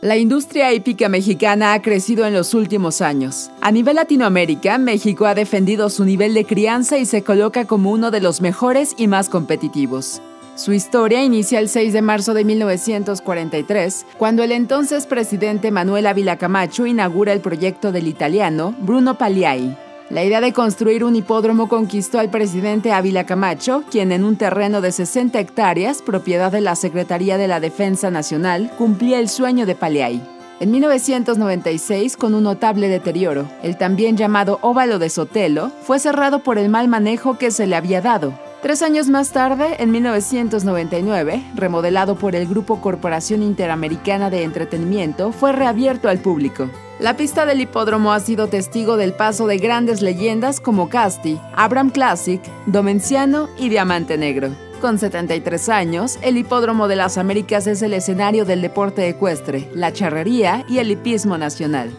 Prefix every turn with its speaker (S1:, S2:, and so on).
S1: La industria hípica mexicana ha crecido en los últimos años. A nivel Latinoamérica, México ha defendido su nivel de crianza y se coloca como uno de los mejores y más competitivos. Su historia inicia el 6 de marzo de 1943, cuando el entonces presidente Manuel Ávila Camacho inaugura el proyecto del italiano Bruno Pagliai, la idea de construir un hipódromo conquistó al presidente Ávila Camacho, quien en un terreno de 60 hectáreas, propiedad de la Secretaría de la Defensa Nacional, cumplía el sueño de Paleay. En 1996, con un notable deterioro, el también llamado óvalo de Sotelo fue cerrado por el mal manejo que se le había dado. Tres años más tarde, en 1999, remodelado por el Grupo Corporación Interamericana de Entretenimiento, fue reabierto al público. La pista del hipódromo ha sido testigo del paso de grandes leyendas como Casti, Abraham Classic, Domenciano y Diamante Negro. Con 73 años, el Hipódromo de las Américas es el escenario del deporte ecuestre, la charrería y el hipismo nacional.